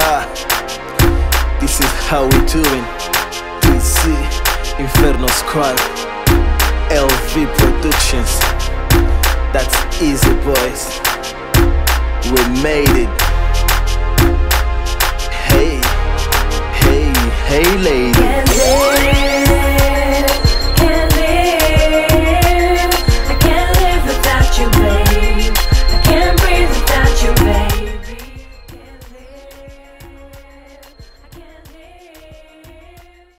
Ah, this is how we doing. DC Inferno Squad, LV Productions. That's easy, boys. We made it.